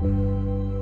Música